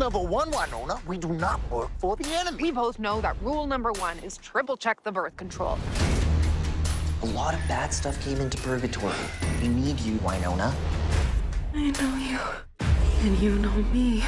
number one, Wynonna, we do not work for the enemy. We both know that rule number one is triple check the birth control. A lot of bad stuff came into Purgatory. We need you, Wynonna. I know you, and you know me.